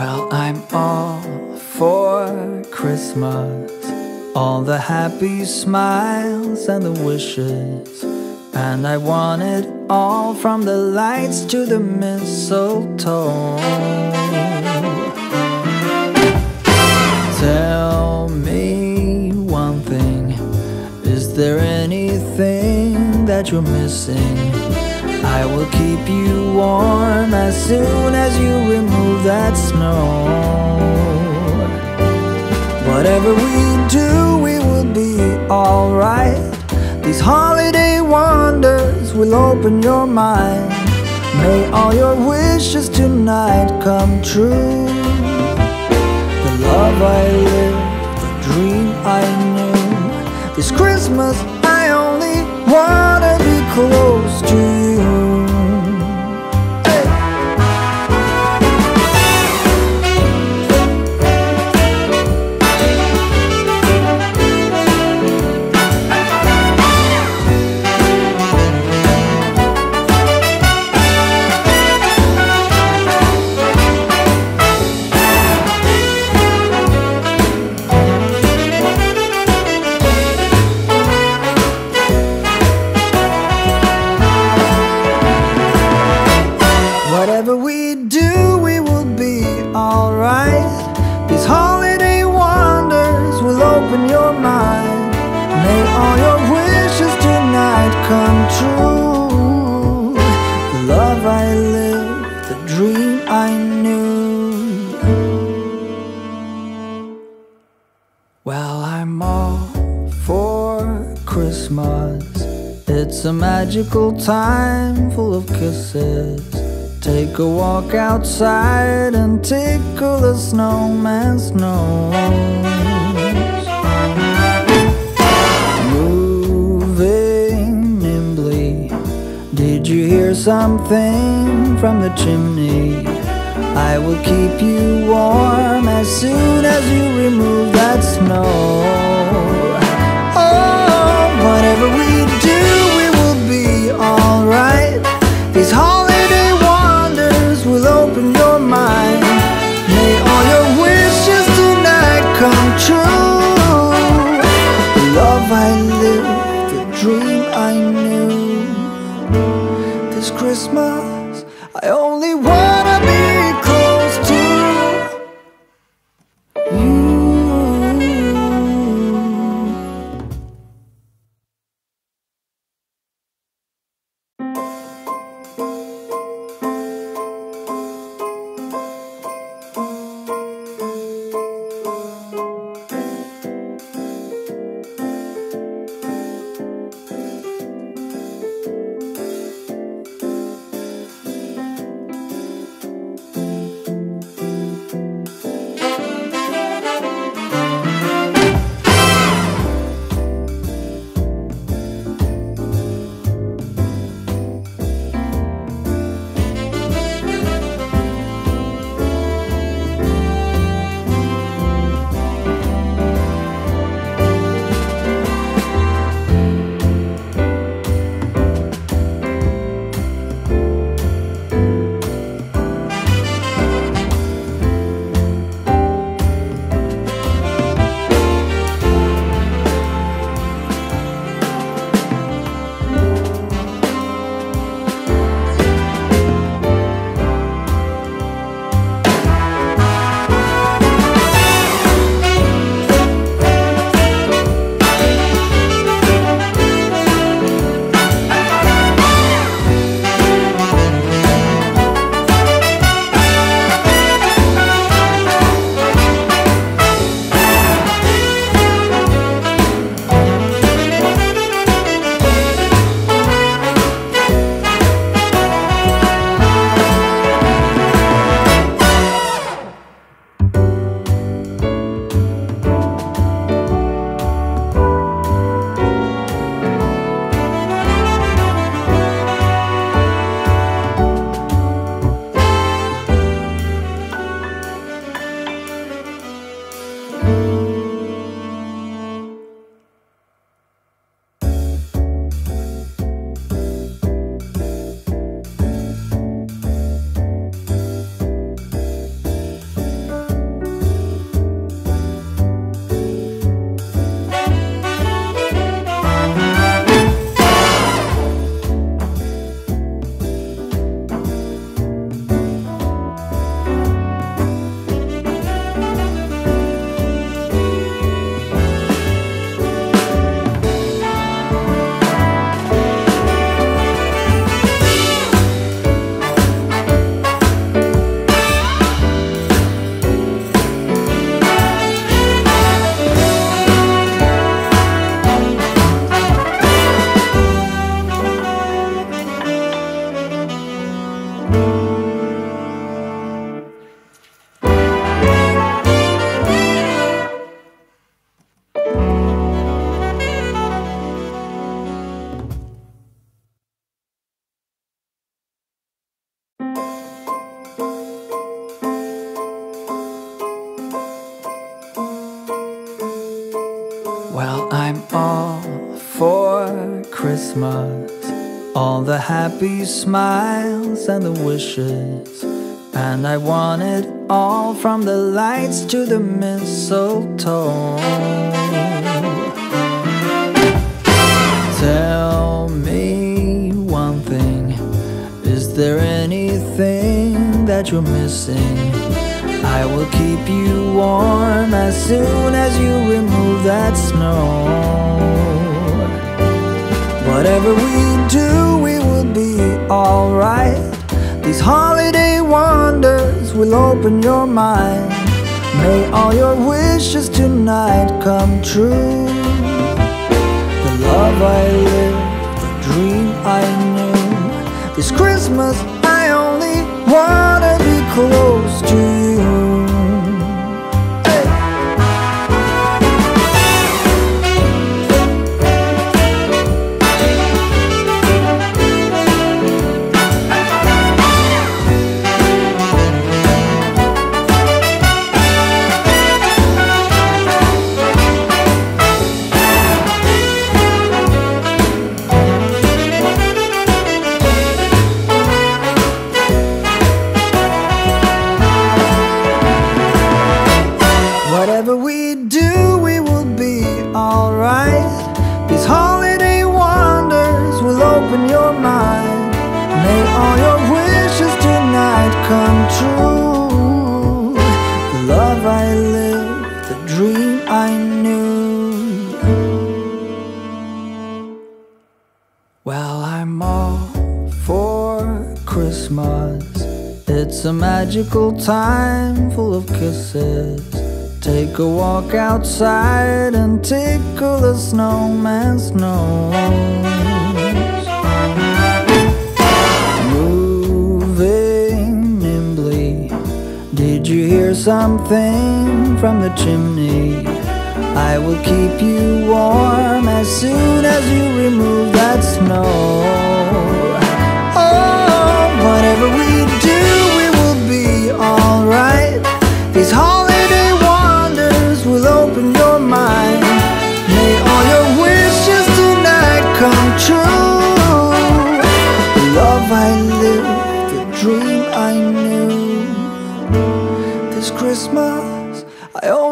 I'm all for Christmas. All the happy smiles and the wishes. And I want it all from the lights to the mistletoe. Tell me one thing Is there anything that you're missing? I will keep you warm as soon as you remove that snow. Whatever we do, we will be alright. These holiday wonders will open your mind. May all your wishes tonight come true. The love I lived, the dream I knew. This Christmas, I only wanna be close to a magical time full of kisses. Take a walk outside and tickle the snowman's nose. Moving nimbly, did you hear something from the chimney? I will keep you warm as soon as you remove that snow. Christmas, I only wanna Well, I'm all for Christmas, all the happy smiles and the wishes. And I want it all from the lights to the mistletoe. Tell me one thing is there anything that you're missing? I will keep you warm as soon as you remove that. These holiday wonders will open your mind. May all your wishes tonight come true. The love I lived, the dream I knew. This Christmas, the dream I knew. Well, I'm all for Christmas. It's a magical time full of kisses. Take a walk outside and tickle the snowman's nose. Something from the chimney? I will keep you warm as soon as you remove that. Christmas I always